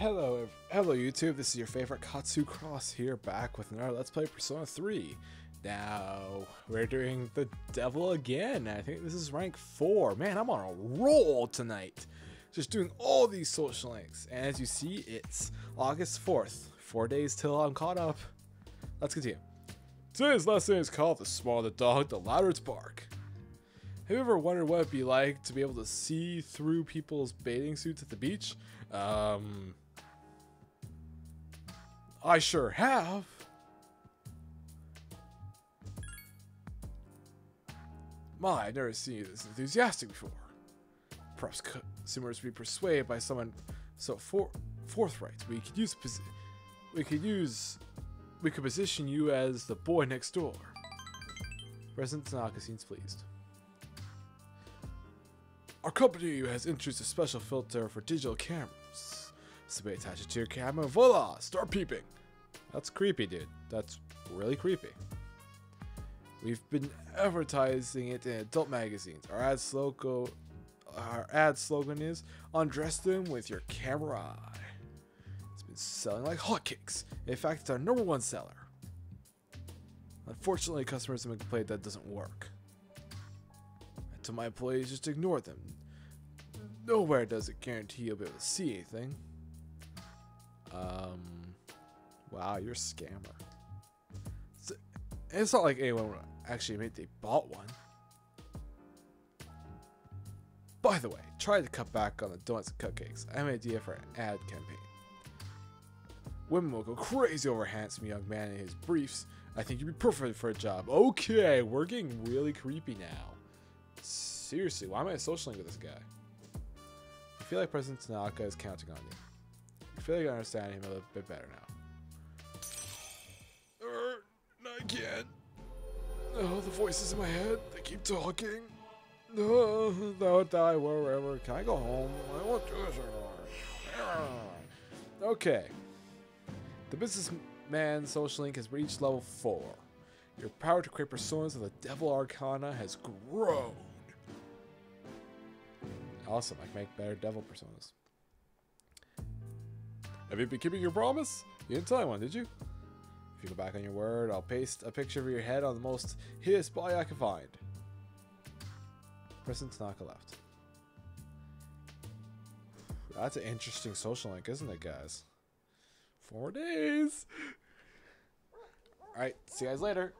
Hello, hello YouTube. This is your favorite Katsu Cross here, back with another Let's Play Persona 3. Now we're doing the Devil again. I think this is rank four. Man, I'm on a roll tonight. Just doing all these social links, and as you see, it's August 4th. Four days till I'm caught up. Let's continue. Today's lesson is called "The Smaller the Dog, the Louder Its Bark." Have you ever wondered what it'd be like to be able to see through people's bathing suits at the beach? Um, I sure have. My, I've never seen you this enthusiastic before. Perhaps consumers be persuaded by someone so for forthright. We could use we could use we could position you as the boy next door. President Tanaka seems pleased. Our company has introduced a special filter for digital cameras. Simply attach it to your camera, voila, start peeping. That's creepy, dude. That's really creepy. We've been advertising it in adult magazines. Our ad slogan, our ad slogan is "Undress them with your camera eye." It's been selling like hotcakes. In fact, it's our number one seller. Unfortunately, customers have complained that doesn't work. Told my employees just ignore them. Nowhere does it guarantee you'll be able to see anything. Wow, you're a scammer. It's, it's not like anyone actually admit they bought one. By the way, try to cut back on the donuts and cupcakes. I have an idea for an ad campaign. Women will go crazy over handsome young man in his briefs. I think you'd be perfect for a job. Okay, we're getting really creepy now. Seriously, why am I socialing with this guy? I feel like President Tanaka is counting on you. I feel like I understand him a little bit better now. Can't. Oh, the voices in my head, they keep talking. Oh, no, no, die wherever. Can I go home? I won't do this anymore. Okay. The businessman social link has reached level 4. Your power to create personas of the Devil Arcana has grown. Awesome, I can make better devil personas. Have you been keeping your promise? You didn't tell anyone, did you? If you go back on your word, I'll paste a picture of your head on the most hideous body I can find. President Tanaka left. That's an interesting social link, isn't it, guys? Four days. Alright, see you guys later.